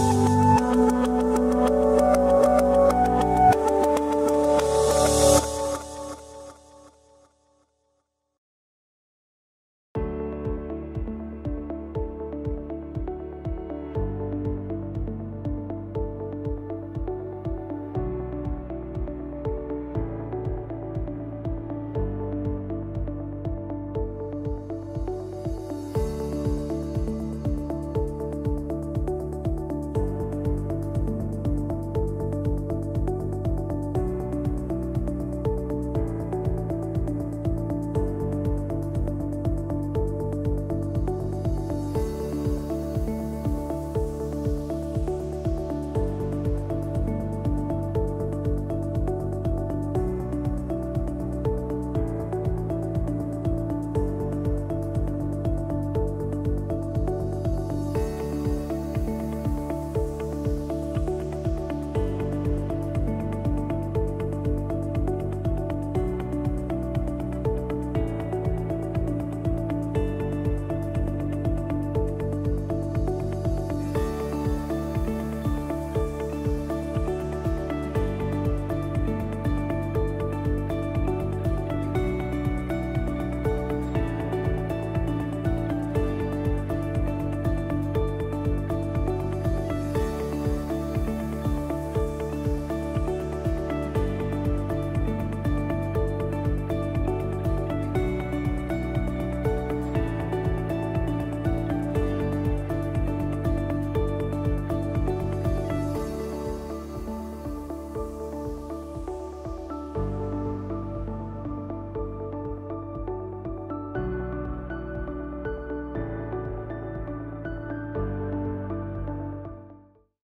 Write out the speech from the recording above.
you.